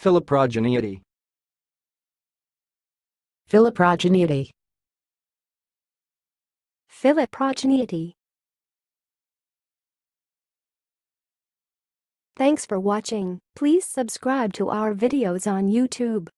Philiprogeniety. Philiprogeniety. Philiprogeniety. Thanks for watching. Please subscribe to our videos on YouTube.